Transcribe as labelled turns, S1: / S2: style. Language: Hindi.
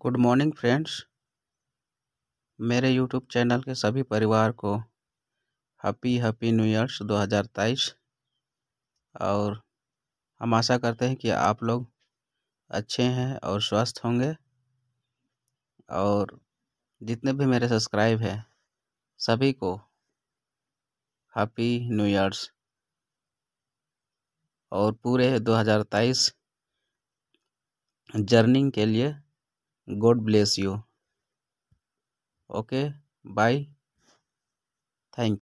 S1: गुड मॉर्निंग फ्रेंड्स मेरे यूट्यूब चैनल के सभी परिवार को हैप्पी हैप्पी न्यू ईयर्स 2023 और हम आशा करते हैं कि आप लोग अच्छे हैं और स्वस्थ होंगे। और जितने भी मेरे सब्सक्राइब हैं, सभी को हैप्पी न्यू ईयर्स और पूरे 2023 जर्निंग के लिए God bless you. Okay, bye. Thank